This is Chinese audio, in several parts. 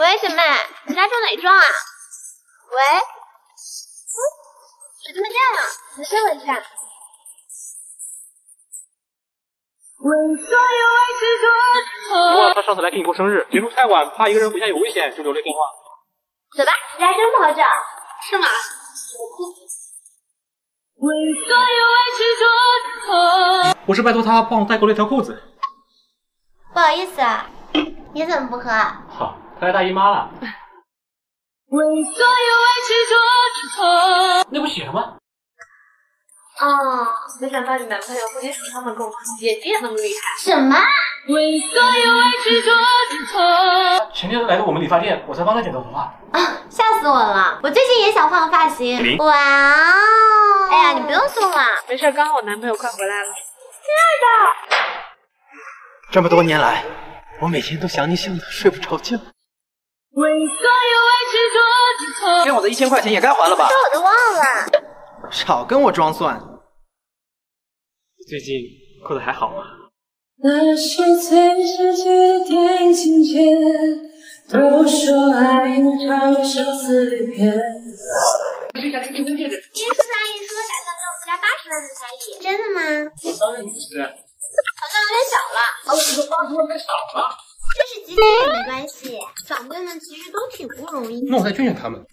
喂，姐妹，你家中哪幢啊？喂，嗯，水怎么这样？你稍等一下。不过他上次来给你过生日，结束太晚，怕一个人回家有危险，就留了电话。走吧，你家真不好找，是吗？我是拜托他帮我代购了一条裤子。不好意思啊，你怎么不喝？好，他来大姨妈了。那不写了吗？哦，没想到你男朋友不仅手上能够眼睛也那么厉害。什么？前天来的我们理发店，我才帮他剪的头发。啊，吓死我了！我最近也想换个发型。哇哦！哎呀，你不用送了，没事，刚好我男朋友快回来了。亲爱的，这么多年来，我每天都想你想的睡不着觉。欠我的一千块钱也该还了吧？这我都忘了。少跟我装蒜。最近过得还好吗？那些最直接的电影情节，都说爱能长得相思离别。今天叔叔阿姨说打算给我们家八十万的彩礼，真的吗？当然不是。好像有点小了。啊，我说八十万太少了。这是几点也没关系，长辈们其实都挺不容易。那我再劝劝他们。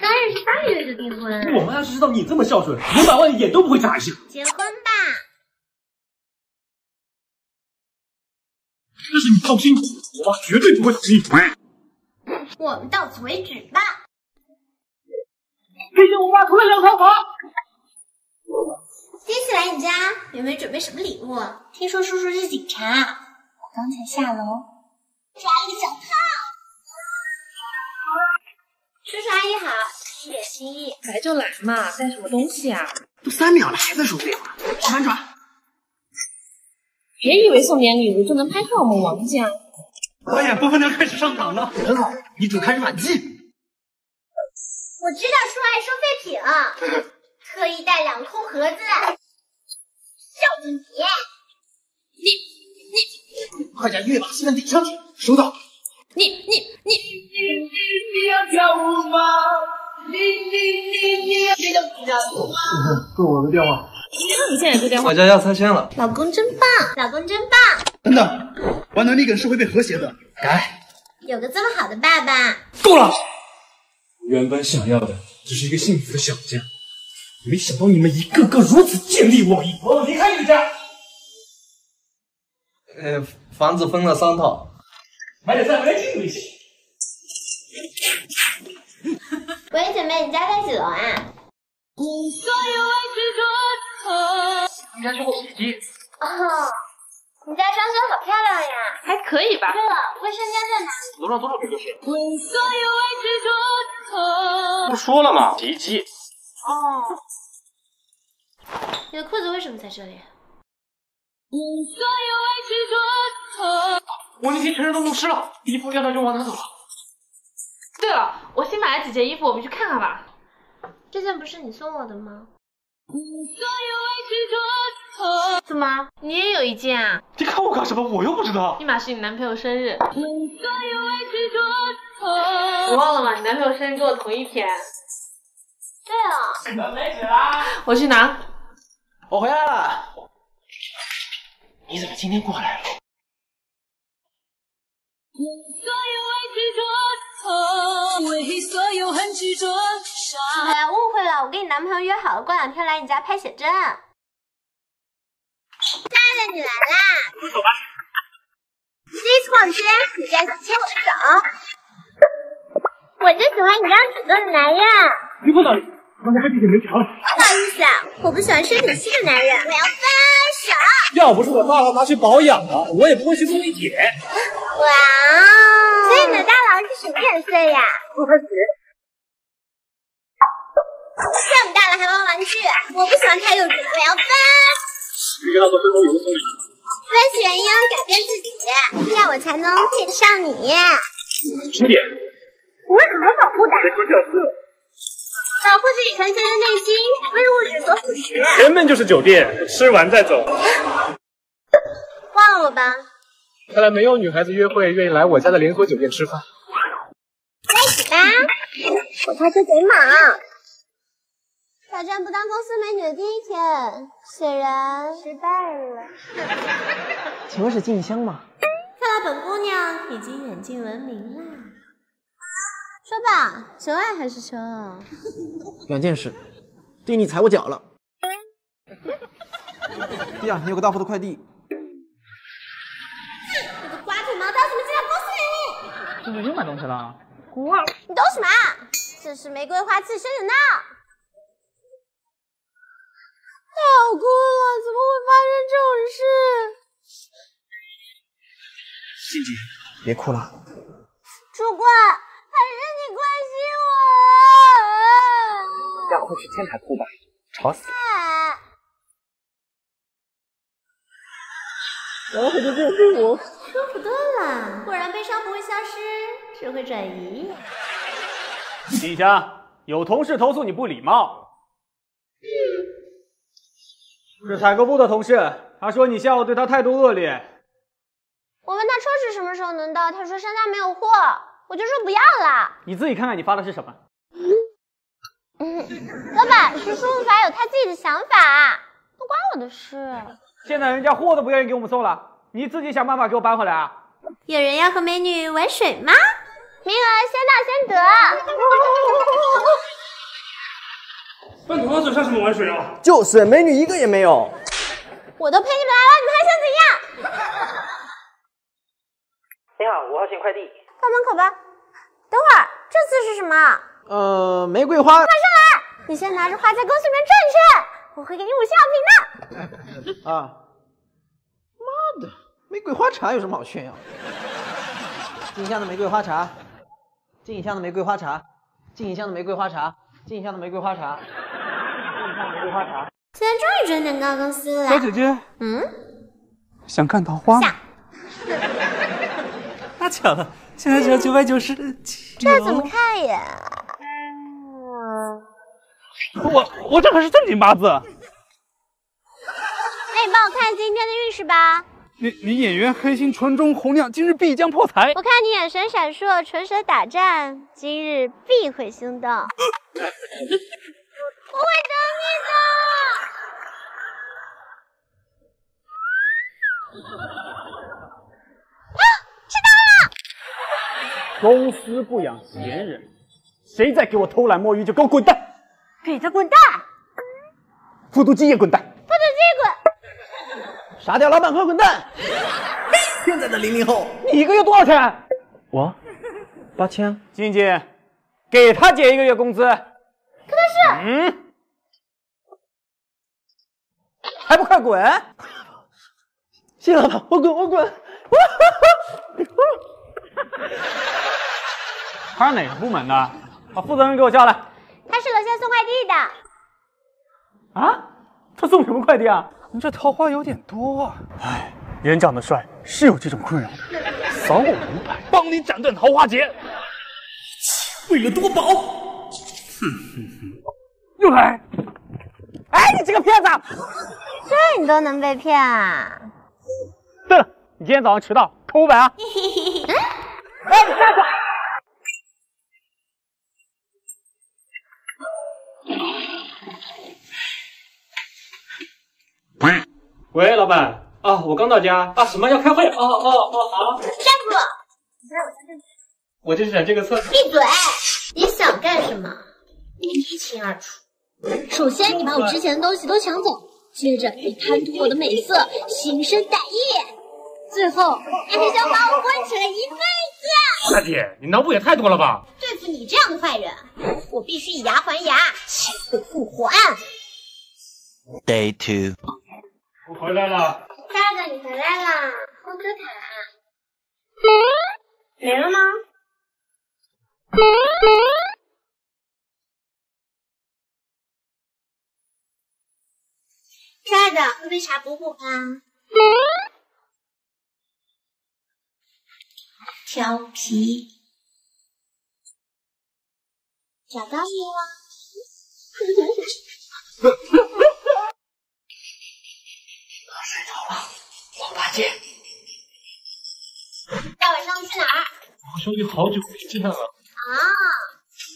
当然是三个月就订婚。我妈要是知道你这么孝顺，五百万眼都不会眨一下。结婚吧。但是你放心，我妈绝对不会同意。我们到此为止吧。毕竟我妈出了两套房。接下来你家，有没有准备什么礼物？听说叔叔是警察，我刚才下楼抓了个小偷。叔叔阿姨好，一点心意。来就来嘛，带什么东西啊？都三秒了，还在说废话，转转。别以为送点礼物就能拍上我们王家。导演，部分娘开始上场了，很好，女主开始反击。我知道叔爱收废品，特意带两空盒子，孝敬你。你你，快点越把戏份顶上去，收到。你你你。你你要跳舞吗？你你你你要跳舞吗？是我的电话。那你现在接电话。我家要拆迁了。老公真棒，老公真棒。等等，玩能力梗是会被和谐的。改。有个这么好的爸爸。够了。我原本想要的只是一个幸福的小家，没想到你们一个个如此见利忘义。我要离开你们家。呃，房子分了三套。买点菜回来敬你一起。喂，姐妹，你家在几楼啊？你家去过洗衣机。哦，你家装修好漂亮呀。还可以吧。对了，卫生间在哪里？楼上多少个就是。不说了吗？洗衣机。哦。你的裤子为什么在这里？我那天全身都弄湿了，衣服晾到就往哪走了？对了，我新买了几件衣服，我们去看看吧。这件不是你送我的吗？怎么，你也有一件啊？你看我干什么？我又不知道。密码是你男朋友生日。你忘了吗？你男朋友生日跟我同一天。对啊。准备起来。我去拿。我回来了。你怎么今天过来了？哎呀，误会了，我跟你男朋友约好了，过两天来你家拍写真。亲爱的，你来啦！走吧。第一次逛街，你竟然想牵我的手，我就喜欢你这样主动的男人。你，刚才还比你没强。不好意思啊，我不喜欢身体虚的男人，我要分手。要不是我大佬拿去保养了，我也不会去做一姐。哇哦！所以你的大佬是什么颜色呀？不开始。这么大了还玩玩具，我不喜欢太幼稚了，我要分。你给他做分手礼物送你。分析原因，改变自己，这样我才能配得上你。轻点。我会好好保护的。保护自己纯洁的内心，不被物质所腐蚀。前面就是酒店，吃完再走。忘了我吧。看来没有女孩子约会愿意来我家的连锁酒店吃饭。在一起吧，我怕这贼忙。挑战不当公司美女的第一天，显然失败了。请问是静香吗？看来本姑娘已经远近闻名啦。说吧，求爱还是求偶？两件事。第一，你踩我脚了。第二，你有个到货的快递。你个瓜腿毛蛋怎么进来公司里？这是又买东西了？你懂什么？这是玫瑰花自身的闹。太好哭了，怎么会发生这种事？欣姐，别哭了。主管，还是你关心我。让我去天台哭吧，吵死然后就就是我。说不对了，果然悲伤不会消失，只会转移。静香，有同事投诉你不礼貌。是采购部的同事，他说你下午对他态度恶劣。我问他车是什么时候能到，他说山下没有货，我就说不要了。你自己看看你发的是什么。老板，是输入法有他自己的想法，不关我的事。现在人家货都不愿意给我们送了，你自己想办法给我搬回来啊！有人要和美女玩水吗？名额先到先得。饭桶上嘴上什么玩水啊？就是美女一个也没有。我都陪你们来了，你们还想怎样？你好，五号线快递。到门口吧。等会儿，这次是什么？呃，玫瑰花。你先拿着花在公司里面转一圈，我会给你五星好评的。啊！妈的，玫瑰花茶有什么好炫耀的？静香的玫瑰花茶，静香的玫瑰花茶，静香的玫瑰花茶，静香的玫瑰花茶，静香的玫瑰花茶。今天终于准点到公司了。小姐姐，嗯，想看桃花吗下？那巧了，现在只要九百九十七。这怎么看呀？我我这可是正经八字。那你帮我看今天的运势吧。你你演员黑心纯中红亮，今日必将破财。我看你眼神闪烁，唇舌打颤，今日必会心动。我会等你的。啊！知道了公司不养闲人，谁再给我偷懒摸鱼就给我滚蛋！给他滚蛋！复读机也滚蛋！复读机滚！傻屌老板快滚蛋！现在的零零后，你一个月多少钱？我八千。静静，给他减一个月工资。可他是，嗯，还不快滚！谢老板，我滚我滚！他是哪个部门的？把负责人给我叫来。他是楼下送快递的。啊？他送什么快递啊？你这桃花有点多啊！哎，人长得帅是有这种困扰的。扫我五百，帮你斩断桃花劫。为了夺宝，哼哼哼又来，哎，你这个骗子！这你都能被骗啊？对了，你今天早上迟到，扣五百啊！哎，你站住！喂，老板啊，我刚到家啊，什么要开会？哦哦哦，好。站住！我家干我就是想这个厕所。闭嘴！你想干什么？我一清二楚。首先，你把我之前的东西都抢走，接着你贪图我的美色，心生歹意，最后你还想把我关起来一辈子。大姐，你脑补也太多了吧？对付你这样的坏人，我必须以牙还牙，千倍复活案。Day two. 我回来了。亲爱的，你回来啦！工资卡。没了吗？亲爱的，喝杯茶补补吧。调皮，找到你了。老八戒，大晚上去哪儿？我兄弟好久没见了。啊，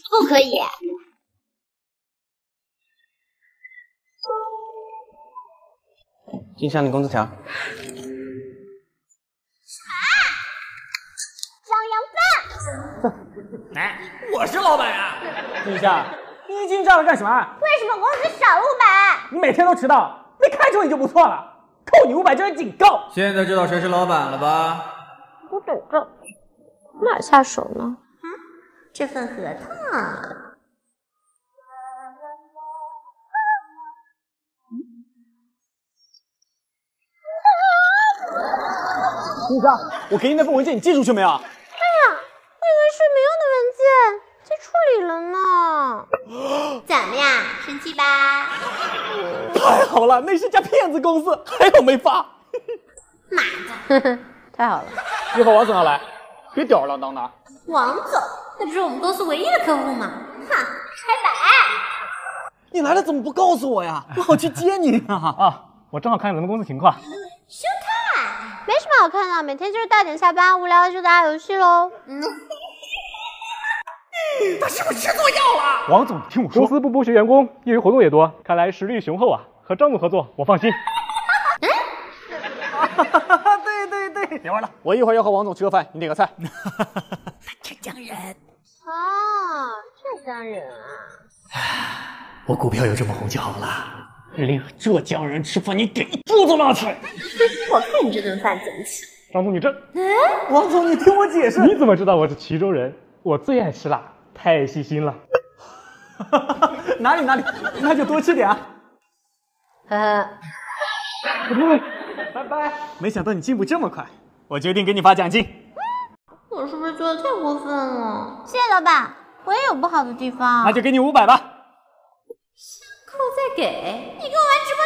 不可以。进项领工资条。张扬饭。哎，我是老板呀！静夏，你一惊这样干什么？为什么工资少五百？你每天都迟到，没开除你就不错了，扣你五百就是警告。现在知道谁是老板了吧？不懂这，哪下手呢？嗯，这份合同。静夏，我给你那份文件你寄出去没有？哎呀，我以为是没用的文件，寄处理了呢。怎么样，生气吧？太好了，那是家骗子公司，还好没发。妈的，太好了。一会儿王总要来，别吊儿郎当的。王总，那不是我们公司唯一的客户吗？哼，拆摆。你来了怎么不告诉我呀？我好去接你啊！啊，我正好看你们公司情况。休看，没什么好看的，每天就是到点下班，无聊就打打游戏喽。嗯。他是不是吃错药了？王总，听我说，公司不剥削员工，业余活动也多，看来实力雄厚啊。和张总合作，我放心。对对对，别玩了，我一会儿要和王总吃个饭，你点个菜。浙江人。啊，浙江人啊。我股票有这么红就好了。连浙江人吃饭，你点一桌子辣菜。我看你这顿饭怎么吃。张总，你这……王总，你听我解释。你怎么知道我是衢州人？我最爱吃辣，太细心了。哪里哪里，那就多吃点啊。呵呵。拜拜。没想到你进步这么快，我决定给你发奖金。我是不是做的太过分了？谢谢老板，我也有不好的地方。那就给你五百吧。扣再给，你给我玩直播